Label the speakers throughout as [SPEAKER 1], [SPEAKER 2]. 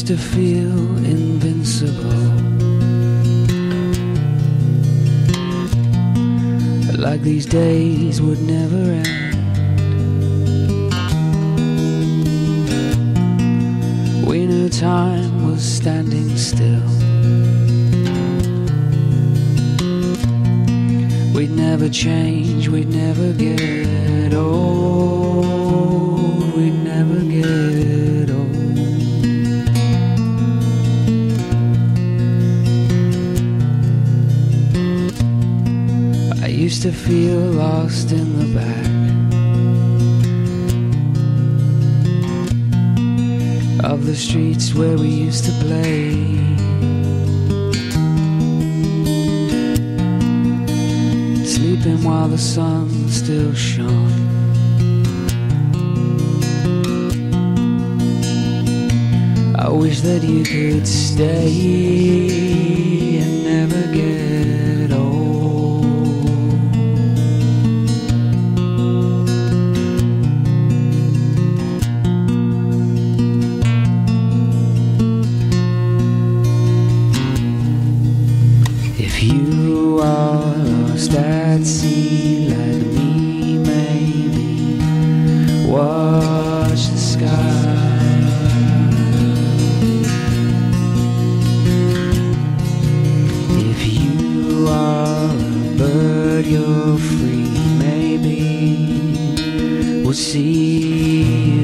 [SPEAKER 1] used to feel invincible. Like these days would never end. We knew time was standing still. We'd never change, we'd never get old, used to feel lost in the back of the streets where we used to play. Sleeping while the sun still shone. I wish that you could stay If you are lost at sea like me, maybe watch the sky. If you are a bird, you're free, maybe we'll see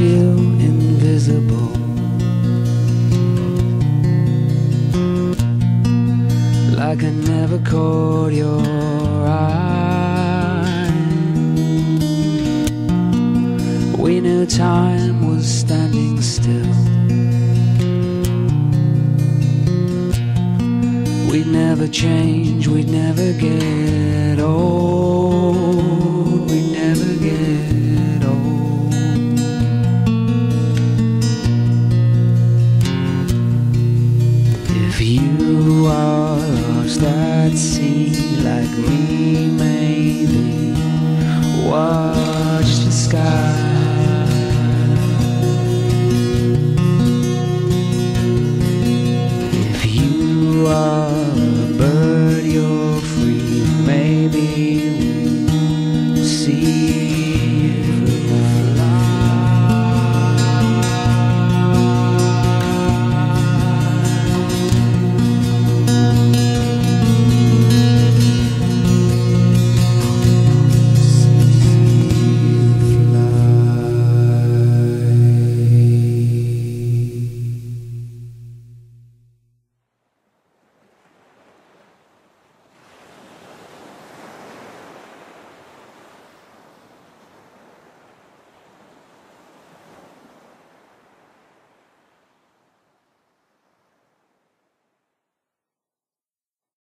[SPEAKER 1] feel invisible. Like I never caught your eye. We knew time was standing still. We'd never change, we'd never get old, You are lost at sea like me,